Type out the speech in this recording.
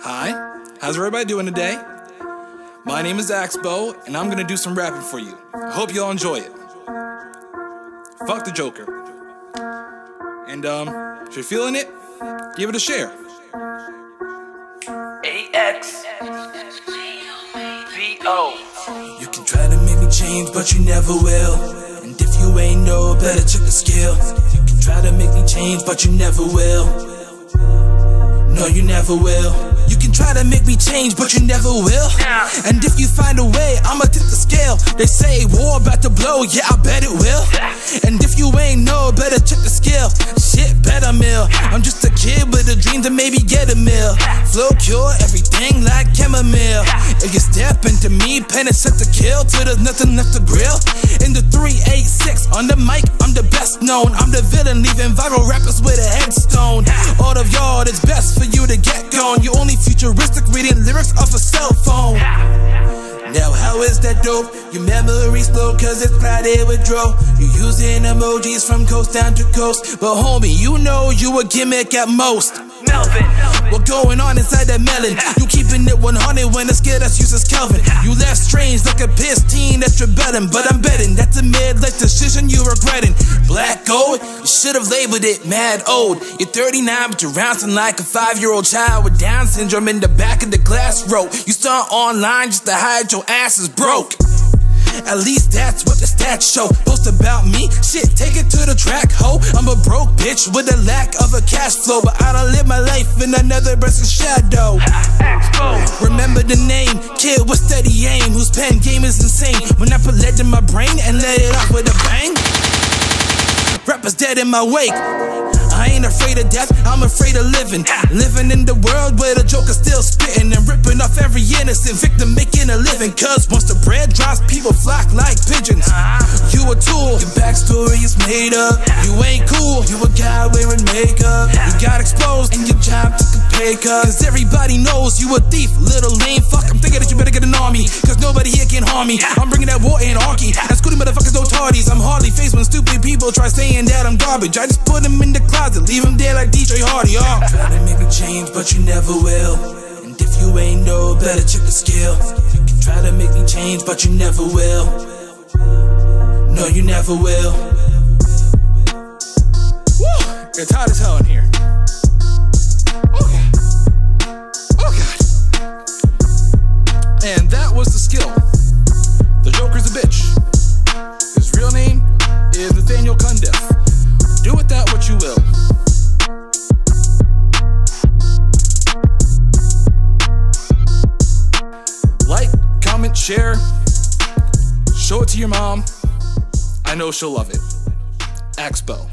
Hi, how's everybody doing today? My name is AxBo, and I'm gonna do some rapping for you. I hope y'all enjoy it. Fuck the Joker. And um, if you're feeling it, give it a share. AX BO. You can try to make me change, but you never will. And if you ain't know, better check the skill. You can try to make me change, but you never will. No, you never will. You can try to make me change, but you never will. And if you find a way, I'ma tip the scale. They say war about to blow, yeah, I bet it will. And if you ain't know, better check the scale. Shit, better mill. I'm just a kid with a dream to maybe get a mill. Flow cure everything like chamomile. If you step into me, pen is set to kill till there's nothing left to grill. In the 386 on the mic, I'm the best known. I'm the villain, leaving viral rappers with a headstone. All of y'all, it's best for you to get gone. You only futuristic reading lyrics off a cell phone. Now how is that dope? Your memory slow cause it's Friday with Dro. You using emojis from coast down to coast. But homie, you know you a gimmick at most Melvin. what going on inside that melon? You keeping it 100 when the scared us uses Kelvin. You left strange like a pissed teen that you're but I'm betting that's a mid-life decision you regretting. Black gold, you should have labeled it mad old. You're 39, but you're bouncing like a five-year-old child with Down syndrome in the back of the glass row. You start online just to hide your ass is broke. At least that's what the stats show. Post about me, shit, take it to the track, ho. I'm a broke bitch with a lack of a cash flow, but I don't live my life in another person's shadow. Remember the name, kid with steady aim, whose pen game is insane. When I put lead in my brain and let it off with a bang, rappers dead in my wake. I ain't afraid of death, I'm afraid of living. Living in the world where the joker's still spitting and ripping off every innocent victim making a living. Cause once the bread drops, people up. You ain't cool, you a guy wearing makeup. You got exposed and your job took a pay cut. Cause everybody knows you a thief, little lame fuck. I'm thinking that you better get an army, cause nobody here can harm me. I'm bringing that war anarchy. And scooty motherfuckers, no tardies. I'm hardly faced when stupid people try saying that I'm garbage. I just put them in the closet, leave them there like DJ Hardy. Oh. Try to make me change, but you never will. And if you ain't no better check the skill. You can try to make me change, but you never will. No, you never will. It's hot as hell in here. Okay. Oh god. And that was the skill. The Joker's a bitch. His real name is Nathaniel Cundiff. Do with that what you will. Like, comment, share. Show it to your mom. I know she'll love it. AxBo.